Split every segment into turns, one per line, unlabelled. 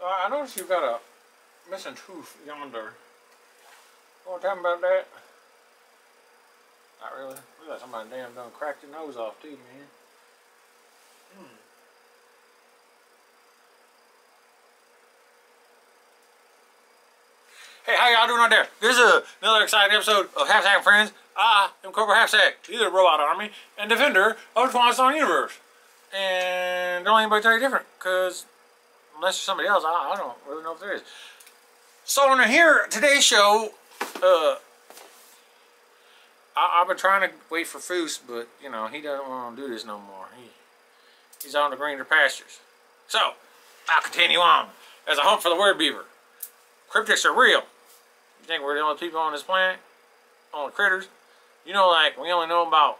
Unless you've got a missing tooth yonder. You want to tell me about that? Not really. Look like somebody damn done cracked your nose off too, man. Hmm. Hey, how y'all doing out there? This is another exciting episode of Half Sack Friends. I am Corporal Half Sack, leader of the Robot Army and defender of the Twilight Zone universe. And don't anybody tell you different, because unless you're somebody else, I, I don't really know if there is. So on here, today's show, uh, I, have been trying to wait for Foose, but, you know, he doesn't want to do this no more. He, he's on the greener pastures. So, I'll continue on. As a hunt for the werebeaver. Cryptids are real. You think we're the only people on this planet? Only critters? You know, like, we only know about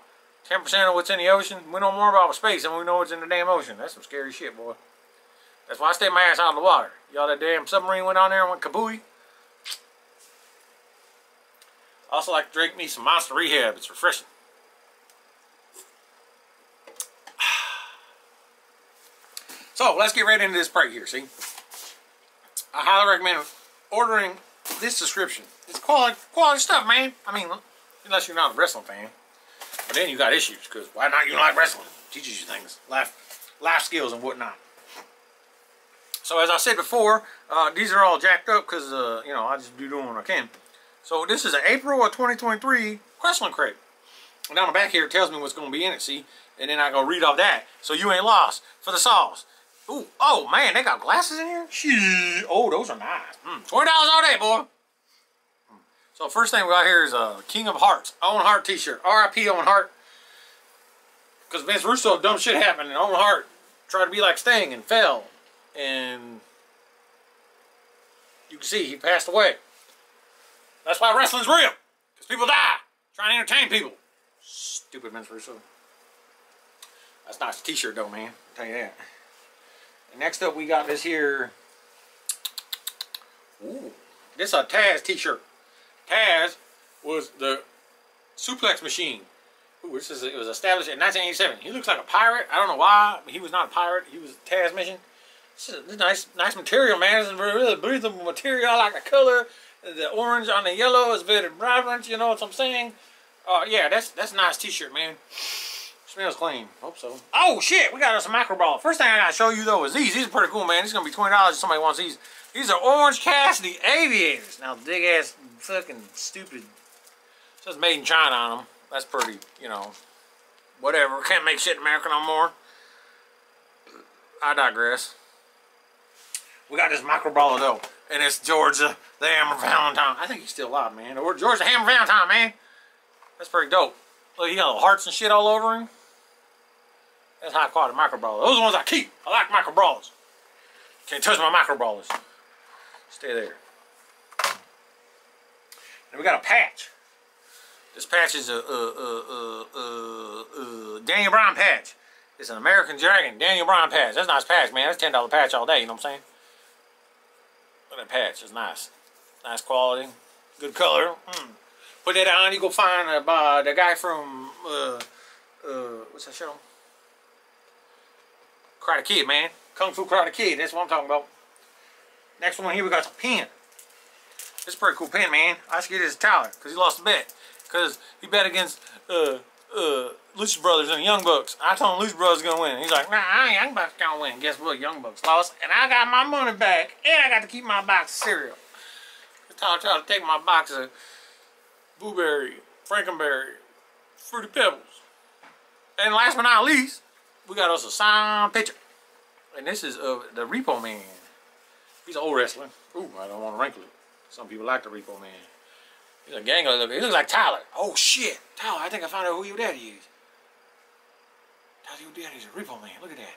10% of what's in the ocean. We know more about space than we know what's in the damn ocean. That's some scary shit, boy. That's why I stay my ass out of the water. Y'all that damn submarine went on there and went kabooey. Also like to drink me some Monster Rehab. It's refreshing. So, let's get right into this break here, see? I highly recommend ordering this subscription. It's quality, quality stuff, man. I mean, unless you're not a wrestling fan. But then you got issues, because why not you like wrestling? It teaches you things, life, life skills and whatnot. So as I said before, uh, these are all jacked up because, uh, you know, I just do doing what I can. So this is an April of 2023 wrestling crate. And down the back here it tells me what's going to be in it, see? And then I go read off that. So you ain't lost for the sauce. Ooh, oh man, they got glasses in here? Shit. Oh, those are nice. Mm, $20 all day, boy. Hmm. So first thing we got here is a King of Hearts. Owen Hart t-shirt. R.I.P. Owen Hart. Because Vince Russo, dumb shit happened, and Owen Hart tried to be like Sting and fell. And you can see he passed away. That's why wrestling's real. Because people die trying to entertain people. Stupid Vince Russo. That's nice t-shirt though, man. I'll tell you that. And next up we got this here. Ooh. This is a Taz t-shirt. Taz was the suplex machine. Ooh, this is, it was established in 1987. He looks like a pirate. I don't know why, but he was not a pirate. He was a Tazmission. This is nice, nice material, man. It's a really breathable material. I like the color. The orange on the yellow is very vibrant. You know what I'm saying? Uh, yeah, that's that's a nice t-shirt, man. Smells clean. Hope so. Oh, shit. We got us a micro ball. First thing I got to show you, though, is these. These are pretty cool, man. These to be $20 if somebody wants these. These are Orange Cassidy Aviators. Now, big-ass fucking stupid. It says made in China on them. That's pretty, you know, whatever. Can't make shit in America no more. I digress. We got this macro brawler, though. And it's Georgia the Hammer Valentine. I think he's still alive, man. Or Georgia the Hammer Valentine, man. That's pretty dope. Look, he got little hearts and shit all over him. That's high quality micro brawlers. Those are the ones I keep. I like micro brawlers. Can't touch my micro brawlers. Stay there. And we got a patch. This patch is a, a, a, Daniel Bryan patch. It's an American Dragon Daniel Bryan patch. That's a nice patch, man. That's $10 patch all day, you know what I'm saying? That patch. It's nice. Nice quality. Good color. Mm. Put that on, you go find uh, the guy from, uh, uh, what's that show? Karate Kid, man. Kung Fu Karate Kid, that's what I'm talking about. Next one here, we got the pen. Is a pretty cool pen, man. I should get this Tyler, because he lost a bet. Because he bet against uh, uh, Lucha Brothers and Young Bucks. I told him Lucha Brothers to win. He's like, nah, Young Bucks to win. Guess what? Young Bucks lost. And I got my money back. And I got to keep my box of cereal. Tyler tried to take my box of Blueberry, Frankenberry, Fruity Pebbles. And last but not least, we got us a signed picture. And this is of the Repo Man. He's an old wrestler. Ooh, I don't want to wrinkle it. Some people like the Repo Man. He's a gangler looking. He looks like Tyler. Oh shit. Tyler, I think I found out who your daddy is. Tyler, your daddy's a Repo Man. Look at that.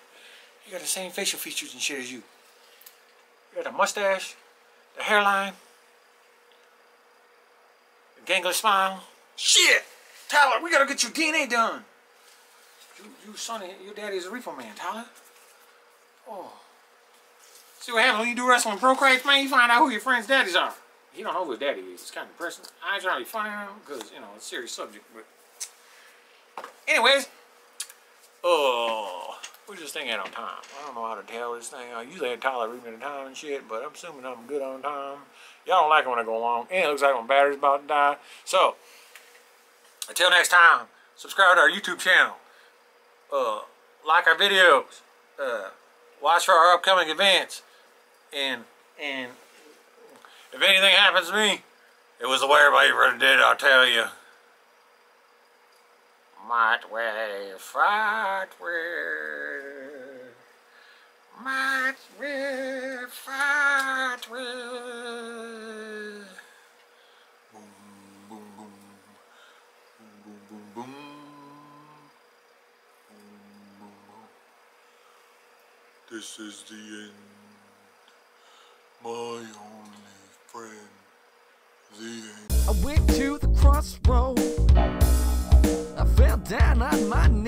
He got the same facial features and shit as you. You got the mustache, the hairline, the gangler smile. Shit! Tyler, we gotta get your DNA done. You, you son, your daddy's a reefer man, Tyler. Oh. See what happens when you do wrestling pro crates, man? You find out who your friends' daddies are. He don't know who his daddy is. It's kind of depressing. I ain't trying to be funny because, you know, it's a serious subject. But anyways, oh, Where's this thing at on time? I don't know how to tell this thing. I usually had Tyler read the time and shit, but I'm assuming I'm good on time. Y'all don't like it when I go long, and it looks like my battery's about to die. So, until next time, subscribe to our YouTube channel. Uh, like our videos. Uh, watch for our upcoming events. And, and if anything happens to me, it was the way everybody did, I'll tell you. Might way, fight with. Might way, fight with. Boom, boom, boom. Boom, boom, boom, boom. Boom, boom, boom. This is the end. My only friend. The end.
I went to the crossroad. I fell down on my knees.